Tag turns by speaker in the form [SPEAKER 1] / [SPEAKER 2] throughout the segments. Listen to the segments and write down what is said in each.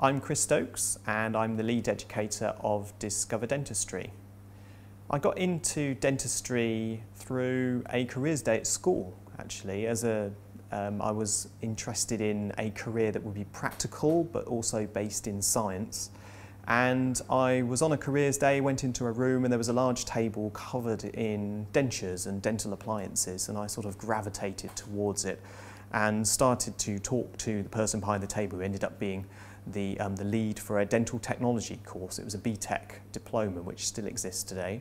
[SPEAKER 1] I'm Chris Stokes and I'm the lead educator of Discover Dentistry. I got into dentistry through a careers day at school actually as a um, I was interested in a career that would be practical but also based in science and I was on a careers day, went into a room and there was a large table covered in dentures and dental appliances and I sort of gravitated towards it and started to talk to the person behind the table who ended up being the, um, the lead for a dental technology course. It was a BTEC diploma which still exists today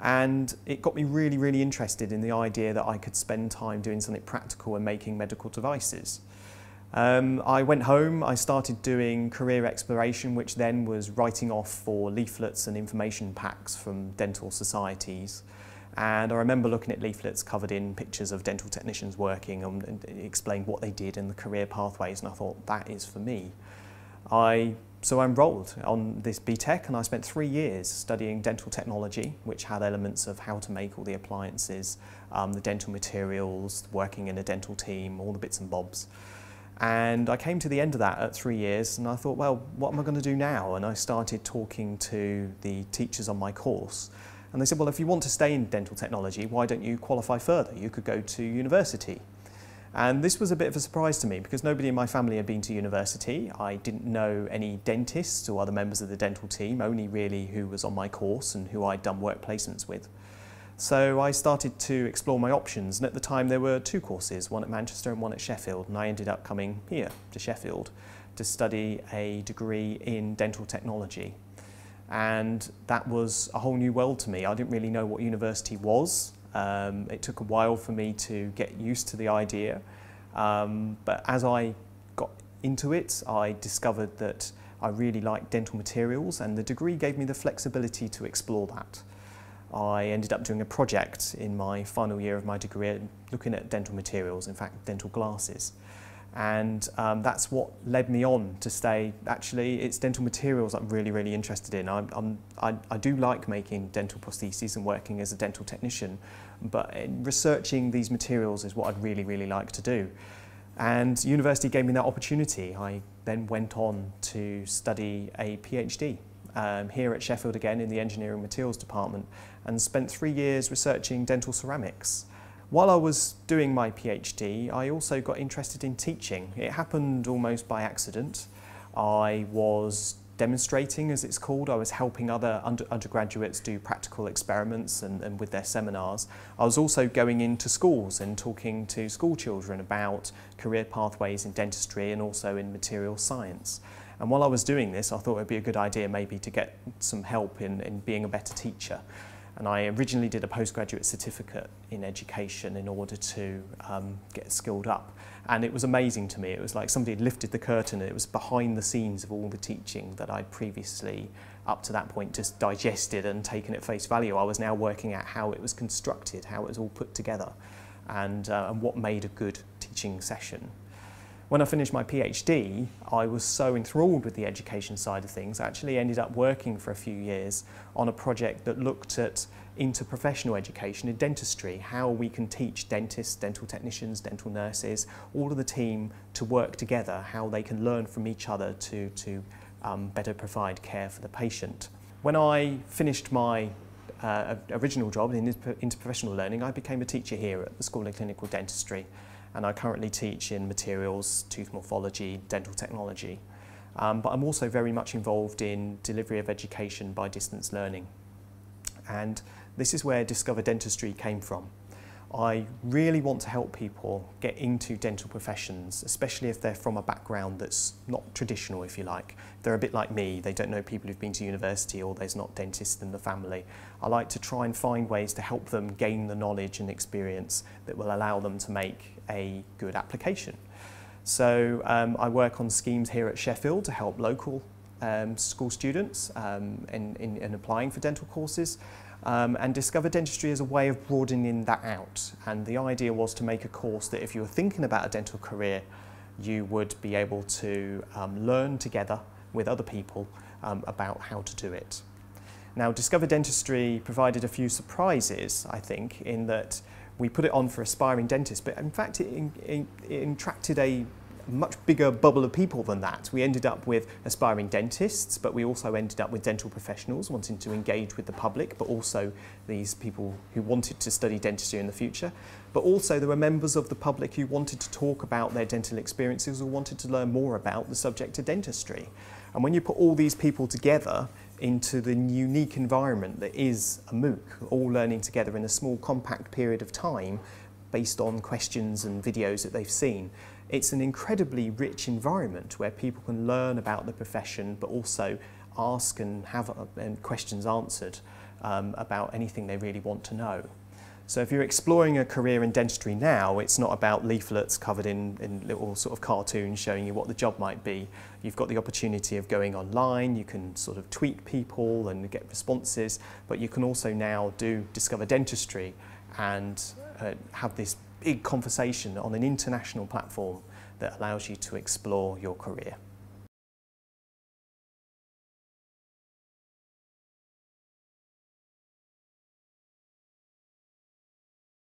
[SPEAKER 1] and it got me really really interested in the idea that I could spend time doing something practical and making medical devices. Um, I went home, I started doing career exploration, which then was writing off for leaflets and information packs from dental societies. And I remember looking at leaflets covered in pictures of dental technicians working and, and explained what they did in the career pathways, and I thought, that is for me. I, so I enrolled on this BTEC and I spent three years studying dental technology, which had elements of how to make all the appliances, um, the dental materials, working in a dental team, all the bits and bobs. And I came to the end of that at three years and I thought, well, what am I going to do now? And I started talking to the teachers on my course. And they said, well, if you want to stay in dental technology, why don't you qualify further? You could go to university. And this was a bit of a surprise to me because nobody in my family had been to university. I didn't know any dentists or other members of the dental team, only really who was on my course and who I'd done work placements with. So I started to explore my options and at the time there were two courses, one at Manchester and one at Sheffield and I ended up coming here to Sheffield to study a degree in dental technology. And that was a whole new world to me. I didn't really know what university was. Um, it took a while for me to get used to the idea. Um, but as I got into it, I discovered that I really liked dental materials and the degree gave me the flexibility to explore that. I ended up doing a project in my final year of my degree looking at dental materials, in fact dental glasses. And um, that's what led me on to stay, actually it's dental materials I'm really, really interested in. I'm, I'm, I, I do like making dental prostheses and working as a dental technician, but researching these materials is what I'd really, really like to do. And university gave me that opportunity. I then went on to study a PhD um, here at Sheffield again in the Engineering Materials Department and spent three years researching dental ceramics. While I was doing my PhD, I also got interested in teaching. It happened almost by accident. I was demonstrating, as it's called. I was helping other under undergraduates do practical experiments and, and with their seminars. I was also going into schools and talking to school children about career pathways in dentistry and also in material science. And while I was doing this, I thought it would be a good idea maybe to get some help in, in being a better teacher. And I originally did a postgraduate certificate in education in order to um, get skilled up. And it was amazing to me. It was like somebody had lifted the curtain and it was behind the scenes of all the teaching that I'd previously, up to that point, just digested and taken at face value. I was now working out how it was constructed, how it was all put together, and, uh, and what made a good teaching session. When I finished my PhD, I was so enthralled with the education side of things, I actually ended up working for a few years on a project that looked at interprofessional education in dentistry, how we can teach dentists, dental technicians, dental nurses, all of the team to work together, how they can learn from each other to, to um, better provide care for the patient. When I finished my uh, original job in interprofessional learning, I became a teacher here at the School of Clinical Dentistry and I currently teach in materials, tooth morphology, dental technology. Um, but I'm also very much involved in delivery of education by distance learning. And this is where Discover Dentistry came from. I really want to help people get into dental professions, especially if they're from a background that's not traditional, if you like. They're a bit like me, they don't know people who've been to university or there's not dentists in the family. I like to try and find ways to help them gain the knowledge and experience that will allow them to make a good application. So um, I work on schemes here at Sheffield to help local um, school students um, in, in, in applying for dental courses um, and Discover Dentistry as a way of broadening that out. And the idea was to make a course that if you were thinking about a dental career, you would be able to um, learn together with other people um, about how to do it. Now, Discover Dentistry provided a few surprises, I think, in that we put it on for aspiring dentists, but in fact it, it, it attracted a, much bigger bubble of people than that. We ended up with aspiring dentists, but we also ended up with dental professionals wanting to engage with the public, but also these people who wanted to study dentistry in the future. But also there were members of the public who wanted to talk about their dental experiences or wanted to learn more about the subject of dentistry. And when you put all these people together into the unique environment that is a MOOC, all learning together in a small compact period of time based on questions and videos that they've seen, it's an incredibly rich environment where people can learn about the profession but also ask and have uh, and questions answered um, about anything they really want to know. So if you're exploring a career in dentistry now, it's not about leaflets covered in, in little sort of cartoons showing you what the job might be. You've got the opportunity of going online, you can sort of tweet people and get responses, but you can also now do Discover Dentistry and uh, have this big conversation on an international platform that allows you to explore your career.